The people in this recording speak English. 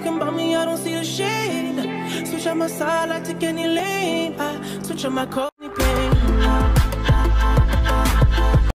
talking about me, I don't see the shade. Switch on my side, I take any lane. I switch on my code.